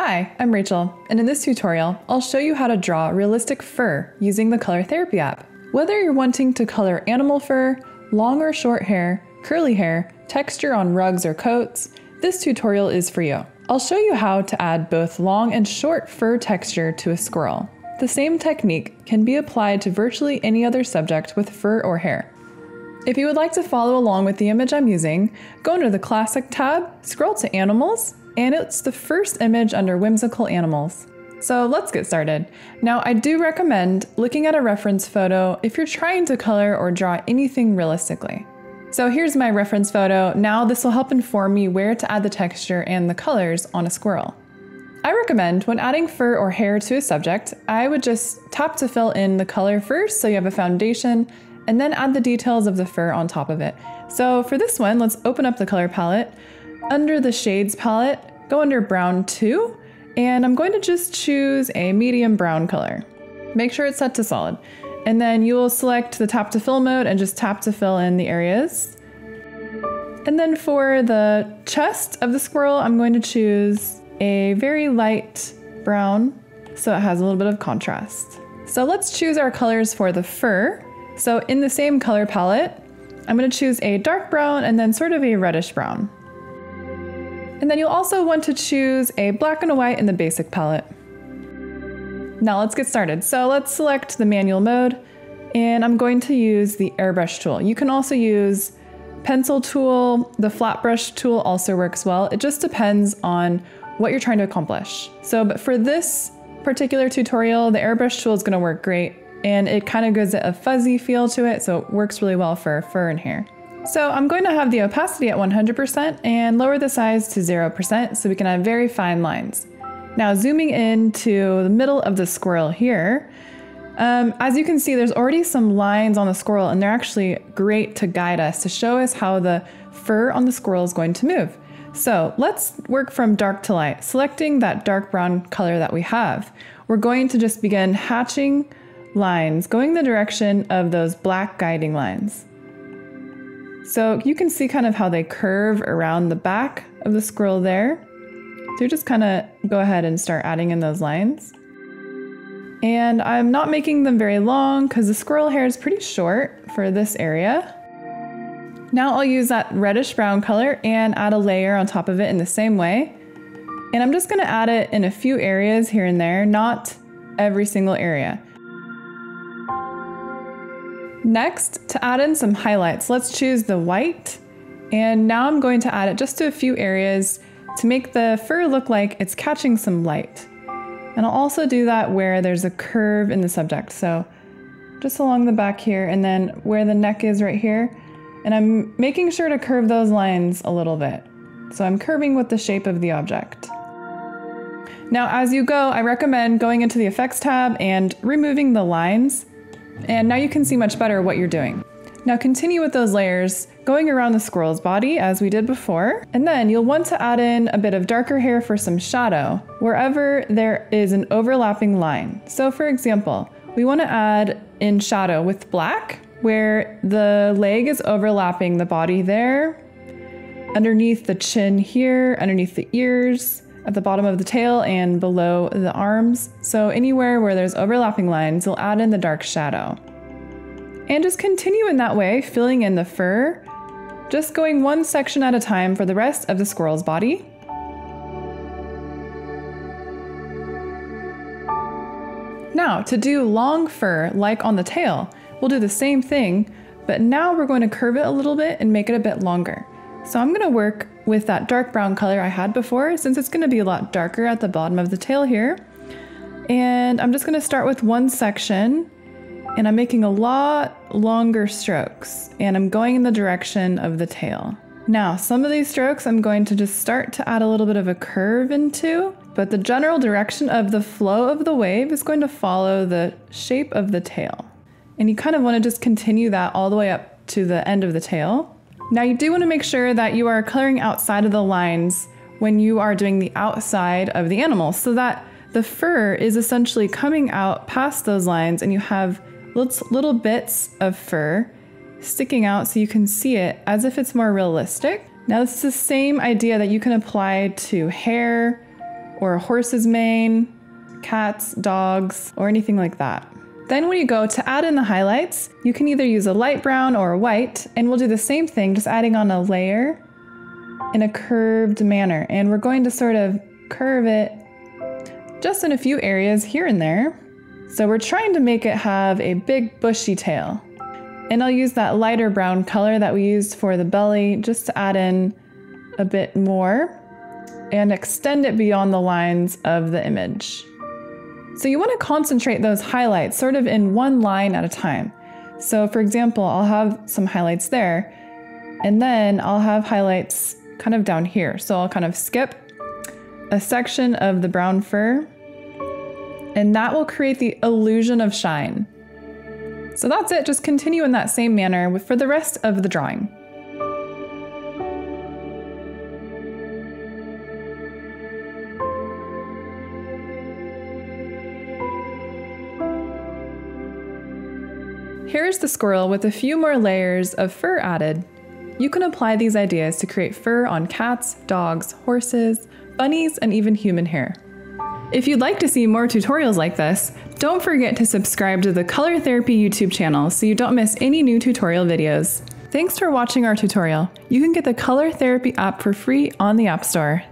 Hi, I'm Rachel, and in this tutorial, I'll show you how to draw realistic fur using the Color Therapy app. Whether you're wanting to color animal fur, long or short hair, curly hair, texture on rugs or coats, this tutorial is for you. I'll show you how to add both long and short fur texture to a squirrel. The same technique can be applied to virtually any other subject with fur or hair. If you would like to follow along with the image I'm using, go under the Classic tab, scroll to Animals, and it's the first image under Whimsical Animals. So let's get started. Now, I do recommend looking at a reference photo if you're trying to color or draw anything realistically. So here's my reference photo. Now this will help inform me where to add the texture and the colors on a squirrel. I recommend when adding fur or hair to a subject, I would just tap to fill in the color first so you have a foundation and then add the details of the fur on top of it. So for this one, let's open up the color palette. Under the shades palette, go under brown 2, and I'm going to just choose a medium brown color. Make sure it's set to solid. And then you will select the tap to fill mode and just tap to fill in the areas. And then for the chest of the squirrel, I'm going to choose a very light brown so it has a little bit of contrast. So let's choose our colors for the fur. So in the same color palette, I'm going to choose a dark brown and then sort of a reddish brown. And then you'll also want to choose a black and a white in the basic palette. Now let's get started. So let's select the manual mode and I'm going to use the airbrush tool. You can also use pencil tool, the flat brush tool also works well. It just depends on what you're trying to accomplish. So, but for this particular tutorial, the airbrush tool is gonna work great and it kind of gives it a fuzzy feel to it, so it works really well for fur and hair. So I'm going to have the opacity at 100% and lower the size to 0% so we can have very fine lines. Now zooming in to the middle of the squirrel here, um, as you can see, there's already some lines on the squirrel and they're actually great to guide us, to show us how the fur on the squirrel is going to move. So let's work from dark to light, selecting that dark brown color that we have. We're going to just begin hatching lines going the direction of those black guiding lines. So you can see kind of how they curve around the back of the squirrel there. So just kind of go ahead and start adding in those lines. And I'm not making them very long because the squirrel hair is pretty short for this area. Now I'll use that reddish brown color and add a layer on top of it in the same way. And I'm just gonna add it in a few areas here and there, not every single area. Next, to add in some highlights, let's choose the white. And now I'm going to add it just to a few areas to make the fur look like it's catching some light. And I'll also do that where there's a curve in the subject. So just along the back here and then where the neck is right here. And I'm making sure to curve those lines a little bit. So I'm curving with the shape of the object. Now as you go, I recommend going into the effects tab and removing the lines and now you can see much better what you're doing. Now continue with those layers, going around the squirrel's body as we did before, and then you'll want to add in a bit of darker hair for some shadow, wherever there is an overlapping line. So for example, we want to add in shadow with black, where the leg is overlapping the body there, underneath the chin here, underneath the ears, at the bottom of the tail and below the arms. So anywhere where there's overlapping lines, you'll add in the dark shadow. And just continue in that way, filling in the fur, just going one section at a time for the rest of the squirrel's body. Now, to do long fur, like on the tail, we'll do the same thing, but now we're going to curve it a little bit and make it a bit longer. So I'm gonna work with that dark brown color I had before, since it's gonna be a lot darker at the bottom of the tail here. And I'm just gonna start with one section and I'm making a lot longer strokes and I'm going in the direction of the tail. Now, some of these strokes I'm going to just start to add a little bit of a curve into, but the general direction of the flow of the wave is going to follow the shape of the tail. And you kind of wanna just continue that all the way up to the end of the tail. Now you do want to make sure that you are coloring outside of the lines when you are doing the outside of the animal so that the fur is essentially coming out past those lines and you have little bits of fur sticking out so you can see it as if it's more realistic. Now this is the same idea that you can apply to hair or a horse's mane, cats, dogs, or anything like that. Then when you go to add in the highlights, you can either use a light brown or a white, and we'll do the same thing, just adding on a layer in a curved manner. And we're going to sort of curve it just in a few areas here and there. So we're trying to make it have a big bushy tail. And I'll use that lighter brown color that we used for the belly just to add in a bit more and extend it beyond the lines of the image. So you want to concentrate those highlights sort of in one line at a time. So for example, I'll have some highlights there and then I'll have highlights kind of down here. So I'll kind of skip a section of the brown fur and that will create the illusion of shine. So that's it, just continue in that same manner for the rest of the drawing. Here's the squirrel with a few more layers of fur added. You can apply these ideas to create fur on cats, dogs, horses, bunnies, and even human hair. If you'd like to see more tutorials like this, don't forget to subscribe to the Color Therapy YouTube channel so you don't miss any new tutorial videos. Thanks for watching our tutorial. You can get the Color Therapy app for free on the App Store.